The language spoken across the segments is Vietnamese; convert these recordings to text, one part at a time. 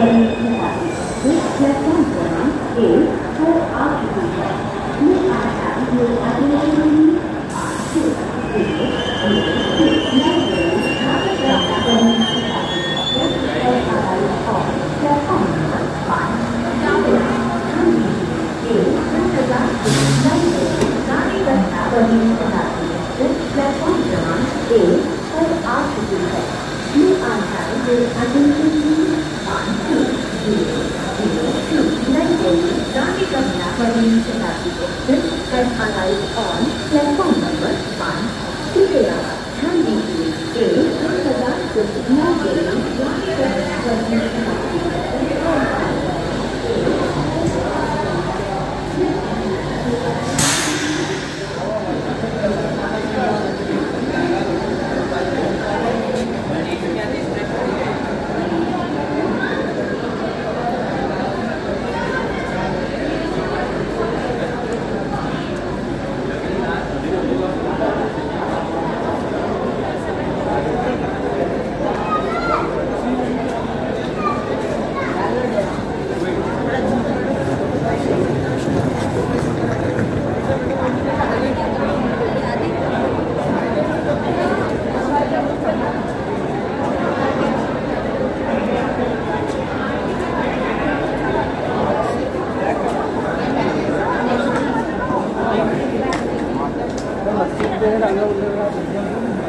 Thank you. Johnny Governor Marine Sebastian, this has highlight on platform number 1. Today, Handy is a Kanada with Morgan Johnny Governor Marine Điện 我都要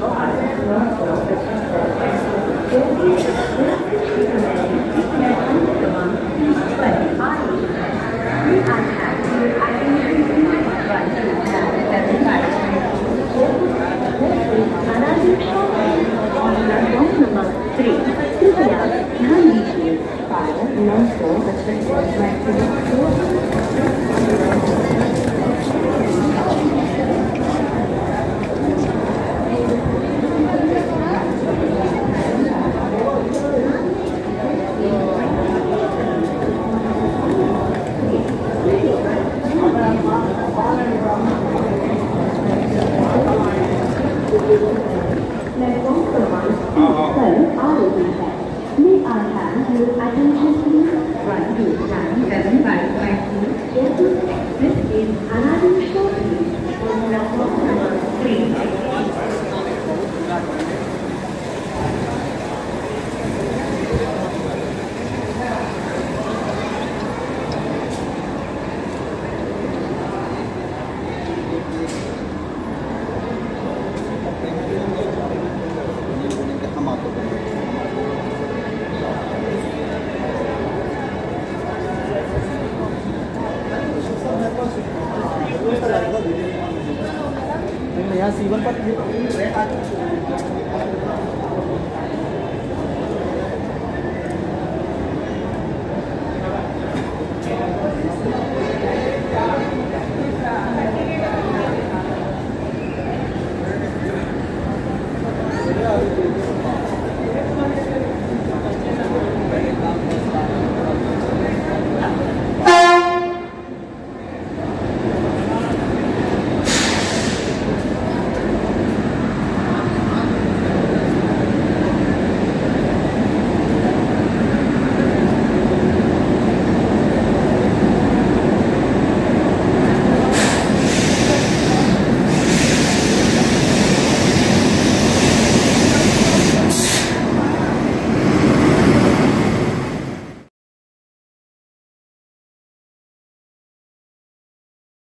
Oh, यहाँ सीवन पर